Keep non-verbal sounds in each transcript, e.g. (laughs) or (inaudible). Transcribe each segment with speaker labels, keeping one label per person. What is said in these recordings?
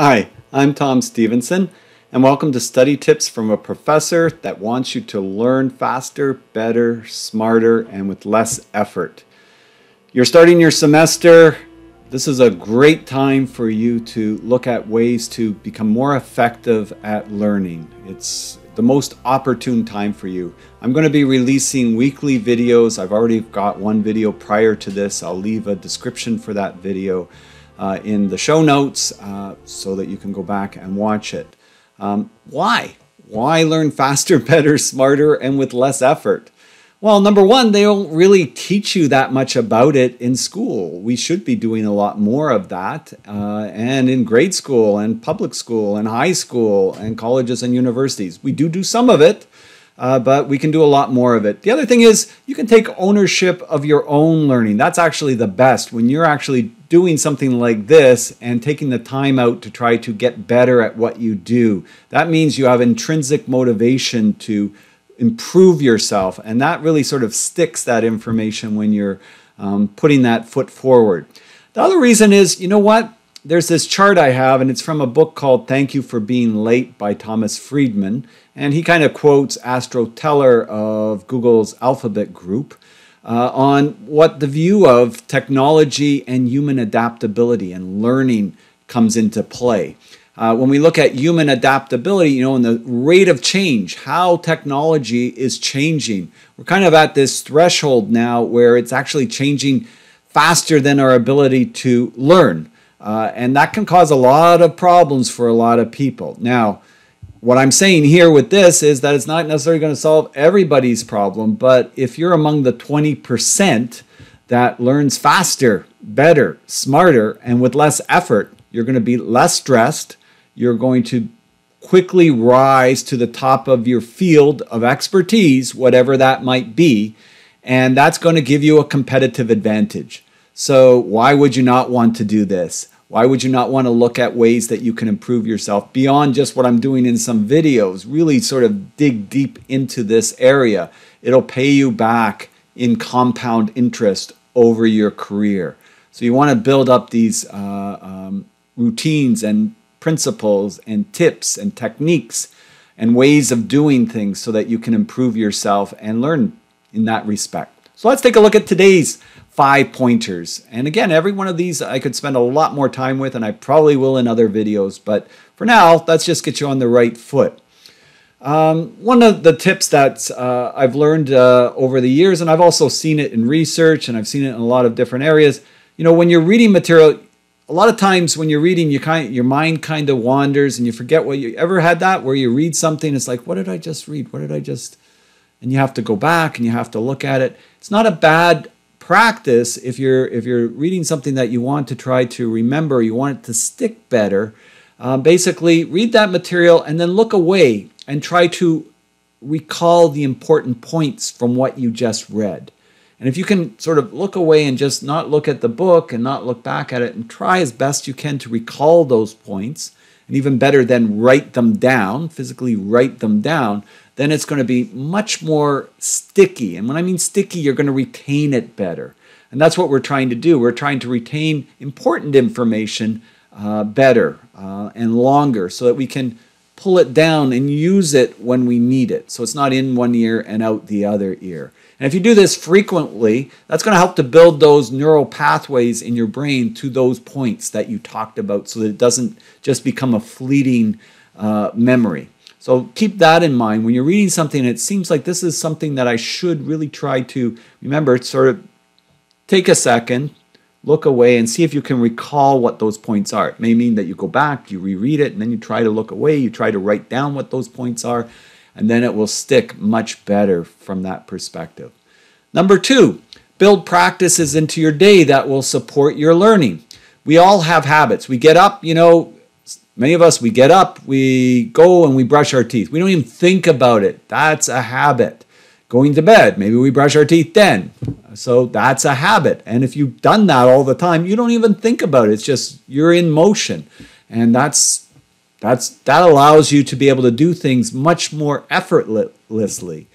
Speaker 1: Hi, I'm Tom Stephenson, and welcome to Study Tips from a professor that wants you to learn faster, better, smarter, and with less effort. You're starting your semester. This is a great time for you to look at ways to become more effective at learning. It's the most opportune time for you. I'm going to be releasing weekly videos. I've already got one video prior to this. I'll leave a description for that video uh, in the show notes uh, so that you can go back and watch it. Um, why? Why learn faster, (laughs) better, smarter, and with less effort? Well, number one, they don't really teach you that much about it in school. We should be doing a lot more of that, uh, and in grade school, and public school, and high school, and colleges and universities. We do do some of it, uh, but we can do a lot more of it. The other thing is you can take ownership of your own learning. That's actually the best when you're actually doing something like this and taking the time out to try to get better at what you do. That means you have intrinsic motivation to improve yourself, and that really sort of sticks that information when you're um, putting that foot forward. The other reason is, you know what? There's this chart I have, and it's from a book called Thank You for Being Late by Thomas Friedman. And he kind of quotes Astro Teller of Google's Alphabet Group uh, on what the view of technology and human adaptability and learning comes into play. Uh, when we look at human adaptability, you know, and the rate of change, how technology is changing, we're kind of at this threshold now where it's actually changing faster than our ability to learn. Uh, and that can cause a lot of problems for a lot of people. Now, what I'm saying here with this is that it's not necessarily going to solve everybody's problem, but if you're among the 20% that learns faster, better, smarter, and with less effort, you're going to be less stressed. You're going to quickly rise to the top of your field of expertise, whatever that might be, and that's going to give you a competitive advantage. So, why would you not want to do this? Why would you not want to look at ways that you can improve yourself beyond just what I'm doing in some videos? Really sort of dig deep into this area. It'll pay you back in compound interest over your career. So, you want to build up these uh, um, routines and principles and tips and techniques and ways of doing things so that you can improve yourself and learn in that respect. So let's take a look at today's five pointers. And again, every one of these I could spend a lot more time with, and I probably will in other videos. But for now, let's just get you on the right foot. Um, one of the tips that uh, I've learned uh, over the years, and I've also seen it in research, and I've seen it in a lot of different areas. You know, when you're reading material, a lot of times when you're reading, you kind your mind kind of wanders, and you forget what you ever had that where you read something. It's like, what did I just read? What did I just? And you have to go back and you have to look at it. It's not a bad practice if you're if you're reading something that you want to try to remember you want it to stick better uh, basically read that material and then look away and try to recall the important points from what you just read. And if you can sort of look away and just not look at the book and not look back at it and try as best you can to recall those points and even better then write them down physically write them down then it's going to be much more sticky. And when I mean sticky, you're going to retain it better. And that's what we're trying to do. We're trying to retain important information uh, better uh, and longer so that we can pull it down and use it when we need it. So it's not in one ear and out the other ear. And if you do this frequently, that's going to help to build those neural pathways in your brain to those points that you talked about so that it doesn't just become a fleeting uh, memory. So keep that in mind when you're reading something. It seems like this is something that I should really try to remember. Sort of take a second, look away, and see if you can recall what those points are. It may mean that you go back, you reread it, and then you try to look away. You try to write down what those points are, and then it will stick much better from that perspective. Number two, build practices into your day that will support your learning. We all have habits. We get up, you know, Many of us, we get up, we go and we brush our teeth. We don't even think about it. That's a habit. Going to bed, maybe we brush our teeth then. So that's a habit. And if you've done that all the time, you don't even think about it. It's just you're in motion. And that's that's that allows you to be able to do things much more effortlessly.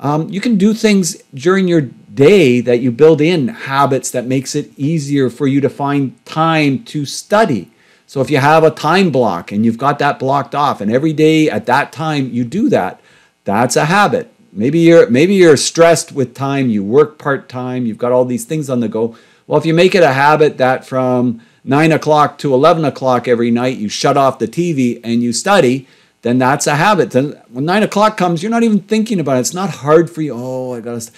Speaker 1: Um, you can do things during your day that you build in habits that makes it easier for you to find time to study. So if you have a time block and you've got that blocked off, and every day at that time you do that, that's a habit. Maybe you're maybe you're stressed with time, you work part time, you've got all these things on the go. Well, if you make it a habit that from nine o'clock to eleven o'clock every night you shut off the TV and you study, then that's a habit. Then when nine o'clock comes, you're not even thinking about it. It's not hard for you. Oh, I gotta.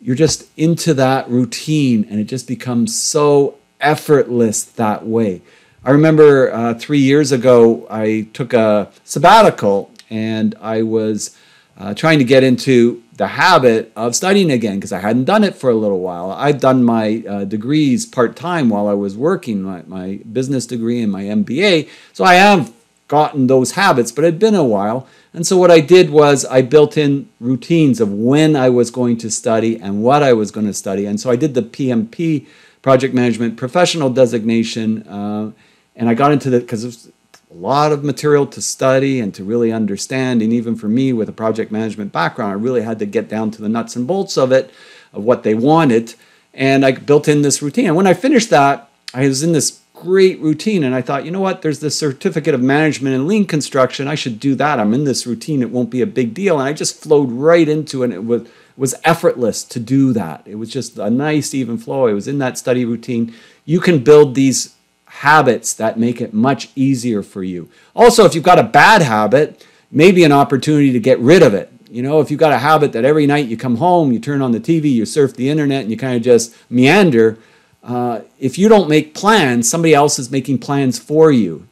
Speaker 1: You're just into that routine, and it just becomes so effortless that way. I remember uh, three years ago, I took a sabbatical, and I was uh, trying to get into the habit of studying again because I hadn't done it for a little while. I'd done my uh, degrees part time while I was working, my, my business degree and my MBA. So I have gotten those habits, but it had been a while. And so what I did was I built in routines of when I was going to study and what I was going to study. And so I did the PMP, Project Management Professional Designation, uh, and I got into the because there's a lot of material to study and to really understand. And even for me, with a project management background, I really had to get down to the nuts and bolts of it, of what they wanted. And I built in this routine. And when I finished that, I was in this great routine. And I thought, you know what? There's this certificate of management and lean construction. I should do that. I'm in this routine. It won't be a big deal. And I just flowed right into it. And It was, was effortless to do that. It was just a nice, even flow. I was in that study routine. You can build these habits that make it much easier for you. Also, if you've got a bad habit, maybe an opportunity to get rid of it. You know, if you've got a habit that every night you come home, you turn on the TV, you surf the internet, and you kind of just meander, uh, if you don't make plans, somebody else is making plans for you.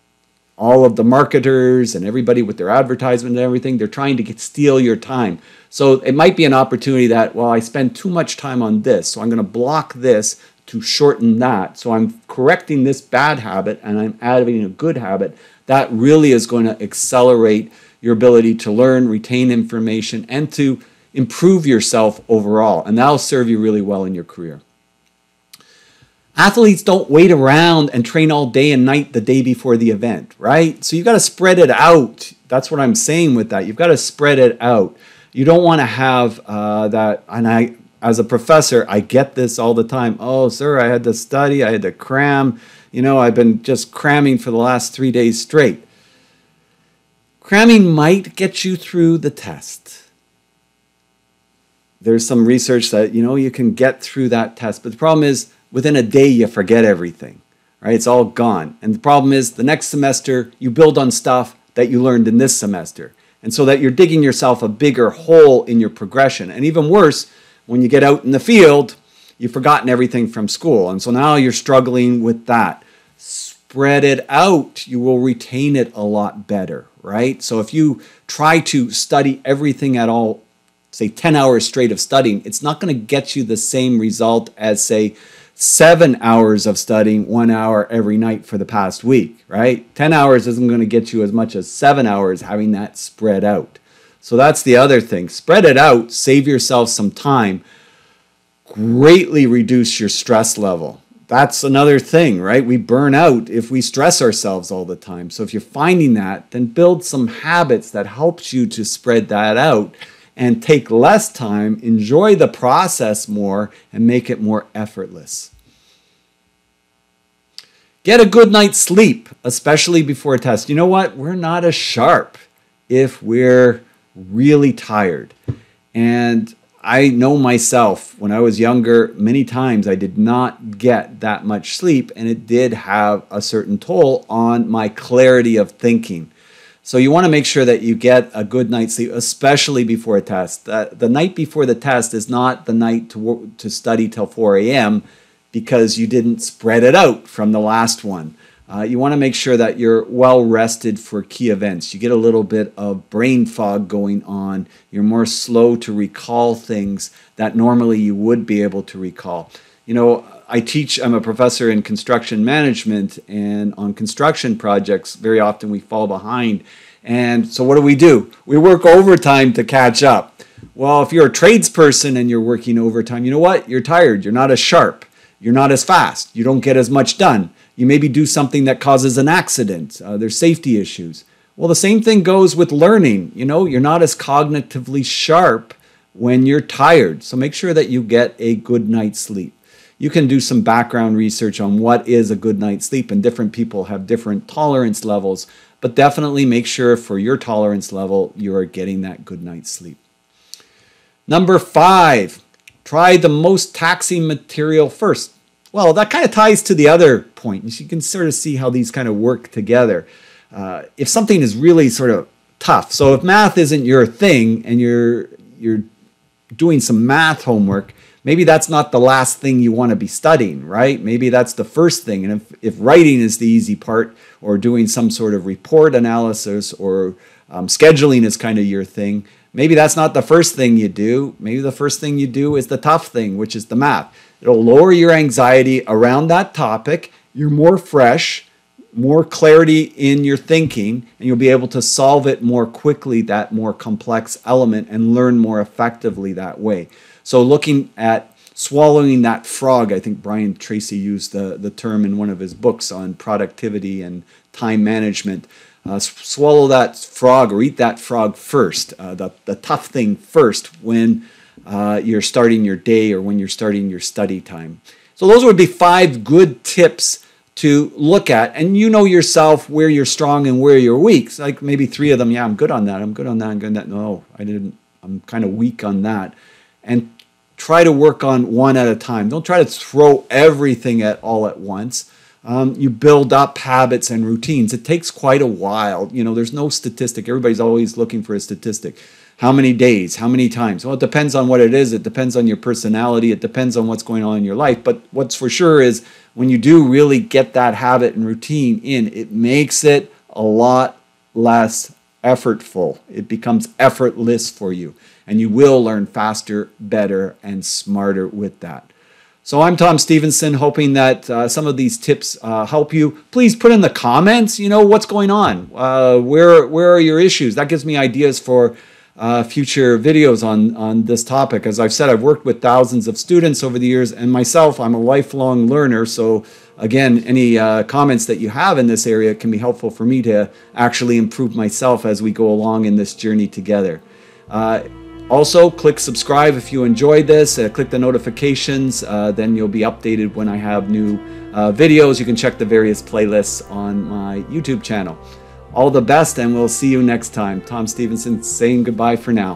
Speaker 1: All of the marketers and everybody with their advertisement and everything, they're trying to get, steal your time. So it might be an opportunity that, well, I spend too much time on this, so I'm going to block this to shorten that. So I'm correcting this bad habit and I'm adding a good habit. That really is going to accelerate your ability to learn, retain information, and to improve yourself overall. And that'll serve you really well in your career. Athletes don't wait around and train all day and night the day before the event, right? So you've got to spread it out. That's what I'm saying with that. You've got to spread it out. You don't want to have uh, that, and I, as a professor, I get this all the time. Oh, sir, I had to study, I had to cram. You know, I've been just cramming for the last three days straight. Cramming might get you through the test there's some research that you know you can get through that test but the problem is within a day you forget everything right it's all gone and the problem is the next semester you build on stuff that you learned in this semester and so that you're digging yourself a bigger hole in your progression and even worse when you get out in the field you've forgotten everything from school and so now you're struggling with that spread it out you will retain it a lot better right so if you try to study everything at all say 10 hours straight of studying it's not going to get you the same result as say seven hours of studying one hour every night for the past week, right? 10 hours isn't going to get you as much as seven hours having that spread out. So that's the other thing. Spread it out, save yourself some time, greatly reduce your stress level. That's another thing, right? We burn out if we stress ourselves all the time. So if you're finding that, then build some habits that helps you to spread that out and take less time, enjoy the process more, and make it more effortless. Get a good night's sleep, especially before a test. You know what? We're not as sharp if we're really tired. And I know myself when I was younger, many times I did not get that much sleep, and it did have a certain toll on my clarity of thinking. So you want to make sure that you get a good night's sleep, especially before a test. Uh, the night before the test is not the night to, to study till 4 a.m. because you didn't spread it out from the last one. Uh, you want to make sure that you're well rested for key events. You get a little bit of brain fog going on. You're more slow to recall things that normally you would be able to recall. You know, I teach, I'm a professor in construction management, and on construction projects, very often we fall behind. And so, what do we do? We work overtime to catch up. Well, if you're a tradesperson and you're working overtime, you know what? You're tired. You're not as sharp. You're not as fast. You don't get as much done. You maybe do something that causes an accident. Uh, there's safety issues. Well, the same thing goes with learning. You know, you're not as cognitively sharp when you're tired. So make sure that you get a good night's sleep. you can do some background research on what is a good night's sleep, and different people have different tolerance levels. But definitely make sure for your tolerance level, you are getting that good night's sleep. Number five, try the most taxing material first. Well, that kind of ties to the other point. You can sort of see how these kind of work together. Uh, if something is really sort of tough, so if math isn't your thing and you're you're doing some math homework, maybe that's not the last thing you want to be studying, right? Maybe that's the first thing. And if, if writing is the easy part, or doing some sort of report analysis, or um, scheduling is kind of your thing, maybe that's not the first thing you do. Maybe the first thing you do is the tough thing, which is the math. It'll lower your anxiety around that topic. You're more fresh, more clarity in your thinking, and you'll be able to solve it more quickly, that more complex element, and learn more effectively that way. So looking at swallowing that frog, I think Brian Tracy used the, the term in one of his books on productivity and time management. Uh, swallow that frog or eat that frog first, uh, the, the tough thing first when uh, you're starting your day or when you're starting your study time. So those would be five good tips to look at and you know yourself where you're strong and where you're weak. So like maybe three of them, yeah, I'm good on that. I'm good on that. I'm good on that. No, I didn't. I'm kind of weak on that. And try to work on one at a time. Don't try to throw everything at all at once. Um, you build up habits and routines. It takes quite a while. You know, there's no statistic. Everybody's always looking for a statistic. How many days? How many times? Well, it depends on what it is. It depends on your personality. It depends on what's going on in your life. But what's for sure is when you do really get that habit and routine in, it makes it a lot less effortful. It becomes effortless for you and you will learn faster, better, and smarter with that. So I'm Tom Stephenson, hoping that uh, some of these tips uh, help you. Please put in the comments, you know, what's going on. Uh, where where are your issues? That gives me ideas for uh, future videos on on this topic. As I've said, I've worked with thousands of students over the years, and myself, I'm a lifelong learner. So again, any uh, comments that you have in this area can be helpful for me to actually improve myself as we go along in this journey together. Uh, also, click subscribe if you enjoyed this. Uh, click the notifications, uh, then you'll be updated when I have new uh, videos. You can check the various playlists on my YouTube channel. All the best, and we'll see you next time. Tom Stephenson saying goodbye for now.